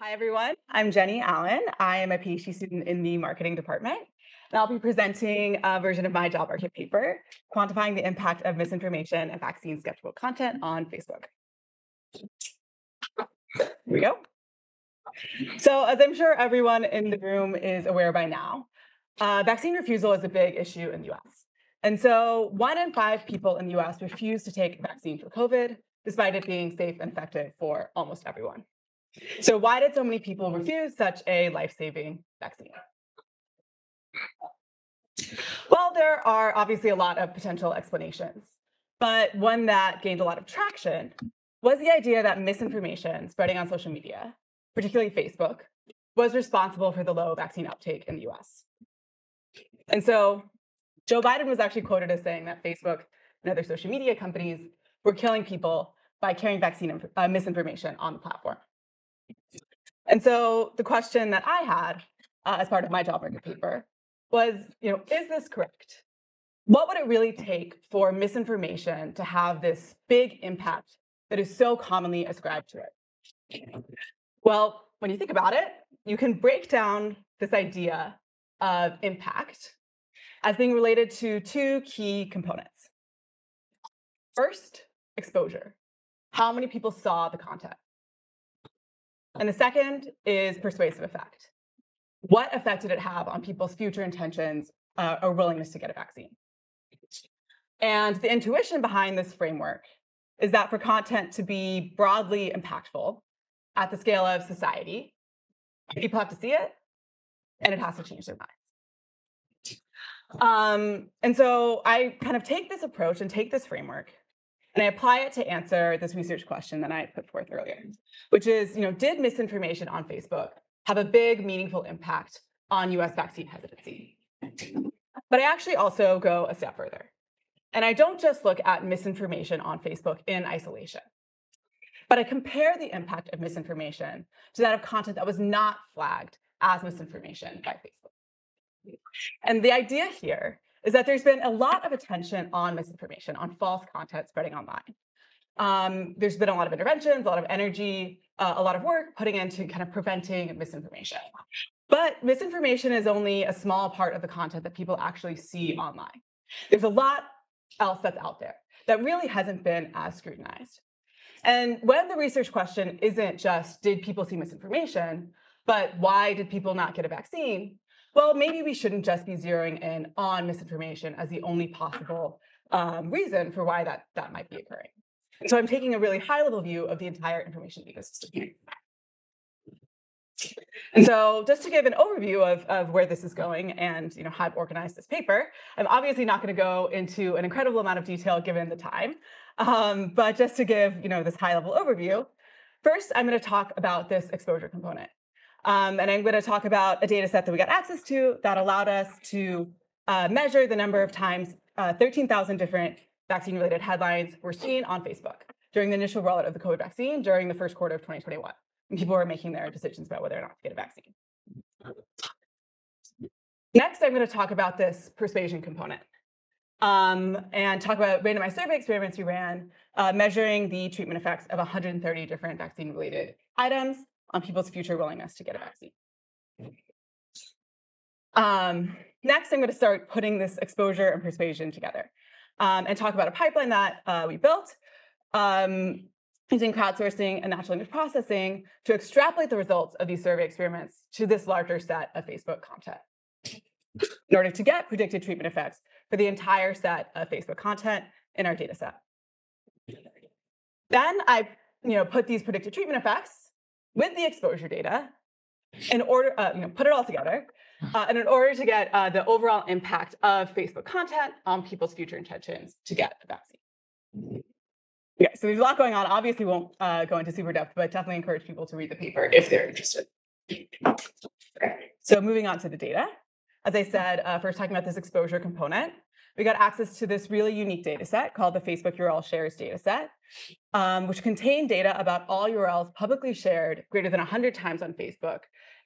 Hi, everyone. I'm Jenny Allen. I am a PhD student in the marketing department. And I'll be presenting a version of my job market paper, quantifying the impact of misinformation and vaccine skeptical content on Facebook. Here we go. So, as I'm sure everyone in the room is aware by now, uh, vaccine refusal is a big issue in the US. And so, one in five people in the US refuse to take a vaccine for COVID, despite it being safe and effective for almost everyone. So, why did so many people refuse such a life saving vaccine? Well, there are obviously a lot of potential explanations, but one that gained a lot of traction was the idea that misinformation spreading on social media, particularly Facebook, was responsible for the low vaccine uptake in the US. And so Joe Biden was actually quoted as saying that Facebook and other social media companies were killing people by carrying vaccine uh, misinformation on the platform. And so the question that I had uh, as part of my job market paper was, you know, is this correct? What would it really take for misinformation to have this big impact that is so commonly ascribed to it? Well, when you think about it, you can break down this idea of impact as being related to two key components. First, exposure. How many people saw the content? And the second is persuasive effect. What effect did it have on people's future intentions uh, or willingness to get a vaccine? And the intuition behind this framework is that for content to be broadly impactful at the scale of society, people have to see it and it has to change their minds. Um, and so I kind of take this approach and take this framework and I apply it to answer this research question that I put forth earlier, which is, you know, did misinformation on Facebook have a big, meaningful impact on US vaccine hesitancy? But I actually also go a step further. And I don't just look at misinformation on Facebook in isolation, but I compare the impact of misinformation to that of content that was not flagged as misinformation by Facebook. And the idea here is that there's been a lot of attention on misinformation, on false content spreading online. Um, there's been a lot of interventions, a lot of energy, uh, a lot of work putting into kind of preventing misinformation. But misinformation is only a small part of the content that people actually see online. There's a lot else that's out there that really hasn't been as scrutinized. And when the research question isn't just did people see misinformation, but why did people not get a vaccine? Well, maybe we shouldn't just be zeroing in on misinformation as the only possible um, reason for why that, that might be occurring. So I'm taking a really high level view of the entire information ecosystem. And so just to give an overview of, of where this is going and you know, how I've organized this paper, I'm obviously not going to go into an incredible amount of detail given the time, um, but just to give you know, this high level overview, first I'm going to talk about this exposure component. Um, and I'm going to talk about a data set that we got access to that allowed us to uh, measure the number of times uh, 13,000 different vaccine related headlines were seen on Facebook during the initial rollout of the COVID vaccine during the first quarter of 2021. And people were making their decisions about whether or not to get a vaccine. Next, I'm going to talk about this persuasion component um, and talk about randomized survey experiments we ran uh, measuring the treatment effects of 130 different vaccine related items on people's future willingness to get a vaccine. Um, next, I'm going to start putting this exposure and persuasion together um, and talk about a pipeline that uh, we built um, using crowdsourcing and natural language processing to extrapolate the results of these survey experiments to this larger set of Facebook content in order to get predicted treatment effects for the entire set of Facebook content in our data set. Then I you know, put these predicted treatment effects with the exposure data in order, uh, you know, put it all together, uh, and in order to get uh, the overall impact of Facebook content on people's future intentions to get a vaccine. Yeah, so there's a lot going on. Obviously, won't uh, go into super depth, but definitely encourage people to read the paper if they're interested. So moving on to the data. As I said, uh, first talking about this exposure component, we got access to this really unique data set called the Facebook URL shares data set, um, which contained data about all URLs publicly shared greater than 100 times on Facebook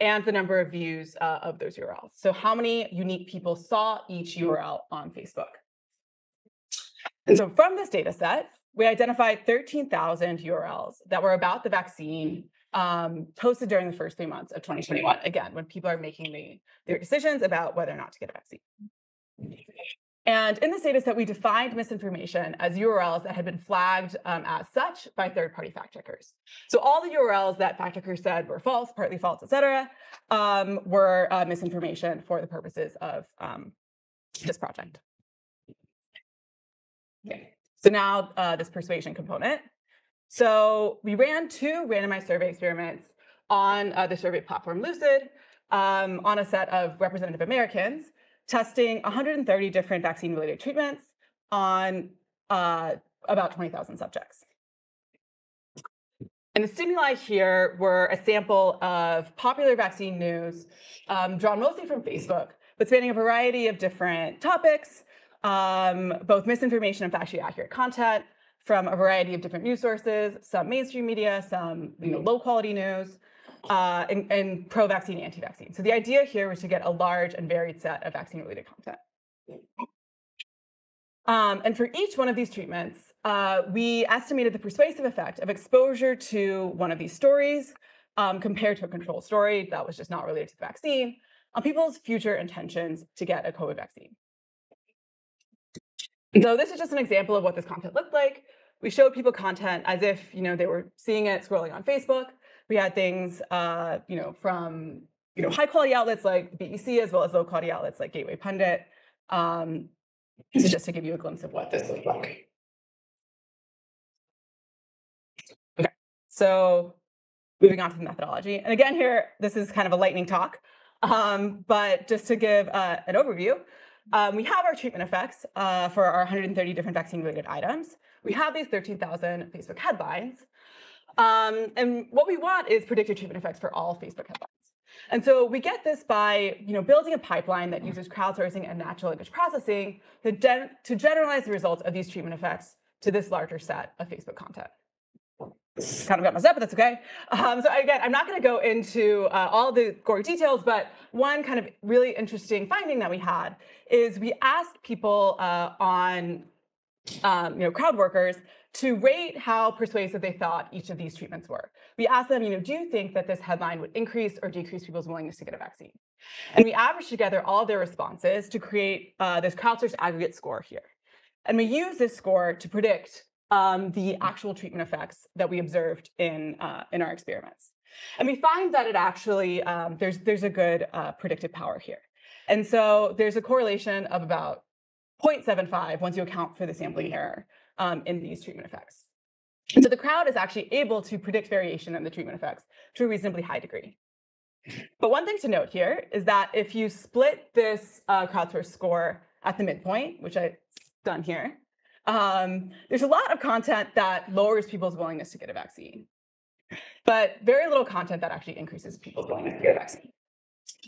and the number of views uh, of those URLs. So how many unique people saw each URL on Facebook. And so from this data set, we identified 13,000 URLs that were about the vaccine um, posted during the first three months of 2021. Again, when people are making the, their decisions about whether or not to get a vaccine. And in this data set, we defined misinformation as URLs that had been flagged um, as such by third-party fact checkers. So all the URLs that fact checkers said were false, partly false, et cetera, um, were uh, misinformation for the purposes of um, this project. Okay, so now uh, this persuasion component. So we ran two randomized survey experiments on uh, the survey platform Lucid um, on a set of representative Americans testing 130 different vaccine-related treatments on uh, about 20,000 subjects. And the stimuli here were a sample of popular vaccine news um, drawn mostly from Facebook, but spanning a variety of different topics, um, both misinformation and factually accurate content from a variety of different news sources, some mainstream media, some you know, low quality news, uh, and, and pro-vaccine, anti-vaccine. So the idea here was to get a large and varied set of vaccine-related content. Um, and for each one of these treatments, uh, we estimated the persuasive effect of exposure to one of these stories um, compared to a control story that was just not related to the vaccine on people's future intentions to get a COVID vaccine. So this is just an example of what this content looked like. We showed people content as if you know they were seeing it scrolling on Facebook. We had things, uh, you know, from you know high quality outlets like BBC as well as low quality outlets like Gateway Pundit. Um, so just to give you a glimpse of what this looked like. Okay, so moving on to the methodology, and again here this is kind of a lightning talk, um, but just to give uh, an overview. Um, we have our treatment effects uh, for our 130 different vaccine-related items. We have these 13,000 Facebook headlines. Um, and what we want is predicted treatment effects for all Facebook headlines. And so we get this by you know, building a pipeline that uses crowdsourcing and natural language processing to, to generalize the results of these treatment effects to this larger set of Facebook content. Kind of got messed up, but that's okay. Um, so again, I'm not going to go into uh, all the gory details, but one kind of really interesting finding that we had is we asked people uh, on um, you know, crowd workers to rate how persuasive they thought each of these treatments were. We asked them, you know, do you think that this headline would increase or decrease people's willingness to get a vaccine? And we averaged together all their responses to create uh, this crowdsourced aggregate score here. And we use this score to predict um, the actual treatment effects that we observed in, uh, in our experiments. And we find that it actually, um, there's, there's a good uh, predictive power here. And so there's a correlation of about 0.75 once you account for the sampling error um, in these treatment effects. And so the crowd is actually able to predict variation in the treatment effects to a reasonably high degree. But one thing to note here is that if you split this uh, crowdsourced score at the midpoint, which I've done here, um, there's a lot of content that lowers people's willingness to get a vaccine, but very little content that actually increases people's willingness to get a vaccine.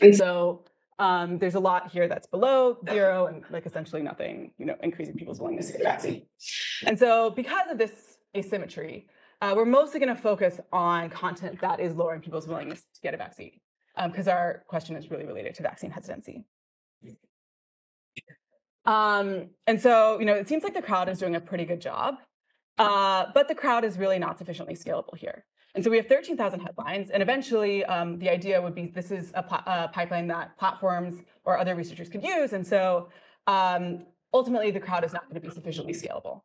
And so um, there's a lot here that's below zero and like essentially nothing, you know, increasing people's willingness to get a vaccine. And so because of this asymmetry, uh, we're mostly going to focus on content that is lowering people's willingness to get a vaccine because um, our question is really related to vaccine hesitancy. Um, and so, you know, it seems like the crowd is doing a pretty good job, uh, but the crowd is really not sufficiently scalable here. And so we have 13,000 headlines, and eventually um, the idea would be this is a, a, pipeline that platforms or other researchers could use. And so um, ultimately the crowd is not going to be sufficiently scalable.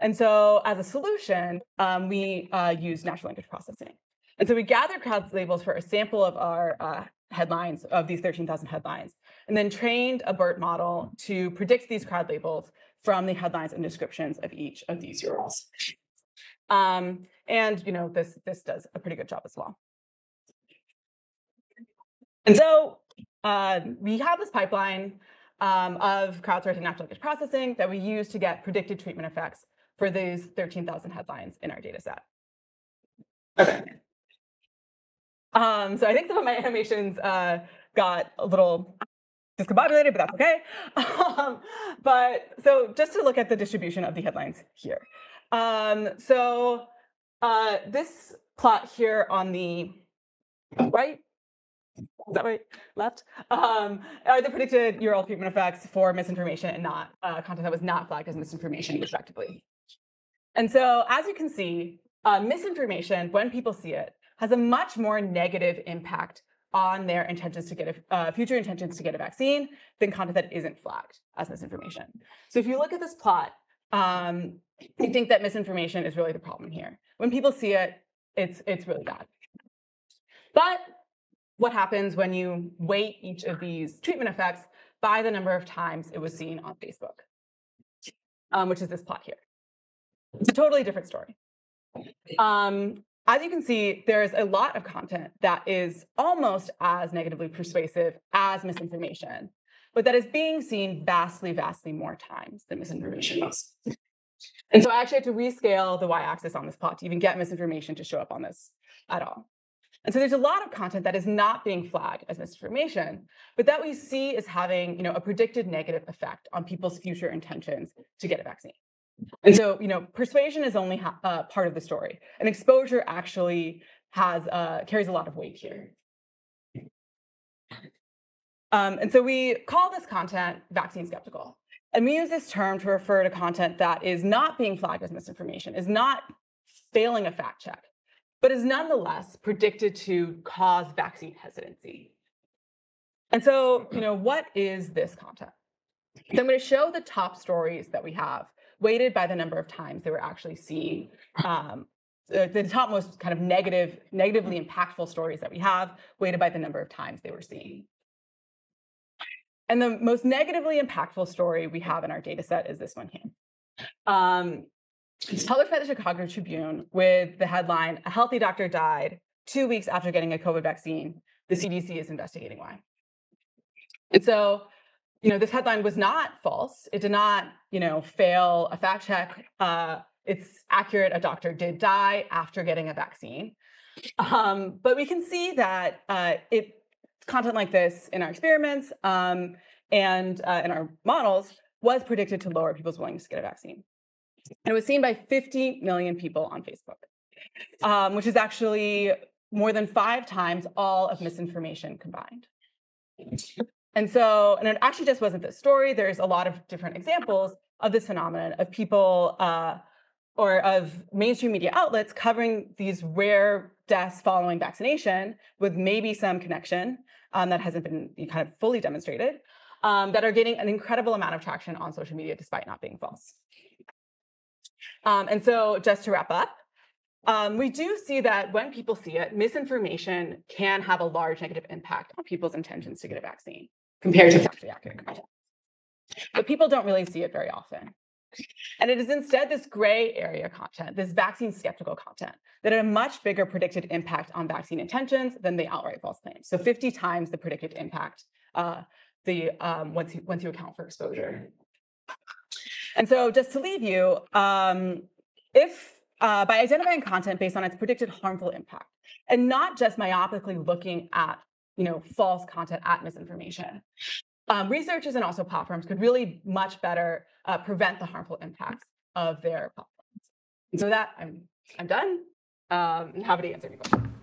And so as a solution, um, we uh, use natural language processing. And so we gathered crowd labels for a sample of our uh, headlines, of these 13,000 headlines, and then trained a BERT model to predict these crowd labels from the headlines and descriptions of each of these URLs. Um, and you know, this this does a pretty good job as well. And so uh, we have this pipeline um, of crowdsourced and natural language processing that we use to get predicted treatment effects for these 13,000 headlines in our data set. Okay. Um, so I think some of my animations uh, got a little discombobulated, but that's okay. Um, but so just to look at the distribution of the headlines here. Um, so uh, this plot here on the right, is that right, left, um, are the predicted URL treatment effects for misinformation and not uh, content that was not flagged as misinformation, respectively. And so as you can see, uh, misinformation, when people see it, has a much more negative impact on their intentions to get a uh, future intentions to get a vaccine than content that isn't flagged as misinformation. So if you look at this plot, um, I think that misinformation is really the problem here. When people see it, it's it's really bad. But what happens when you weight each of these treatment effects by the number of times it was seen on Facebook, um, which is this plot here. It's a totally different story. Um, as you can see, there's a lot of content that is almost as negatively persuasive as misinformation, but that is being seen vastly, vastly more times than misinformation is. And so I actually had to rescale the y-axis on this plot to even get misinformation to show up on this at all. And so there's a lot of content that is not being flagged as misinformation, but that we see is having you know, a predicted negative effect on people's future intentions to get a vaccine. And so, you know, persuasion is only uh, part of the story, and exposure actually has uh, carries a lot of weight here. Um, and so we call this content vaccine skeptical. And we use this term to refer to content that is not being flagged as misinformation, is not failing a fact check, but is nonetheless predicted to cause vaccine hesitancy. And so, you know, what is this content? So I'm going to show the top stories that we have weighted by the number of times they were actually seen. Um, the, top most kind of negative, negatively impactful stories that we have, weighted by the number of times they were seen. And the most negatively impactful story we have in our data set is this one here. Um, it's published by the Chicago Tribune with the headline, A Healthy Doctor Died Two Weeks After Getting a COVID Vaccine. The CDC is investigating why. And so you know, this headline was not false. It did not, you know, fail a fact check. Uh, it's accurate. A doctor did die after getting a vaccine. Um, but we can see that uh, it content like this in our experiments um, and uh, in our models was predicted to lower people's willingness to get a vaccine. And it was seen by 50 million people on Facebook, um, which is actually more than five times all of misinformation combined. And so, and it actually just wasn't this story. There's a lot of different examples of this phenomenon of people uh, or of mainstream media outlets covering these rare deaths following vaccination with maybe some connection um, that hasn't been kind of fully demonstrated um, that are getting an incredible amount of traction on social media despite not being false. Um, and so just to wrap up, um, we do see that when people see it, misinformation can have a large negative impact on people's intentions to get a vaccine compared to factually accurate content. But people don't really see it very often. And it is instead this gray area content, this vaccine skeptical content, that had a much bigger predicted impact on vaccine intentions than the outright false claims. So 50 times the predicted impact uh, the um, once, you, once you account for exposure. And so just to leave you, um, if uh, by identifying content based on its predicted harmful impact, and not just myopically looking at you know, false content at misinformation. Um, researchers and also platforms could really much better uh, prevent the harmful impacts of their platforms. And so that I'm I'm done. Um, happy to answer any questions.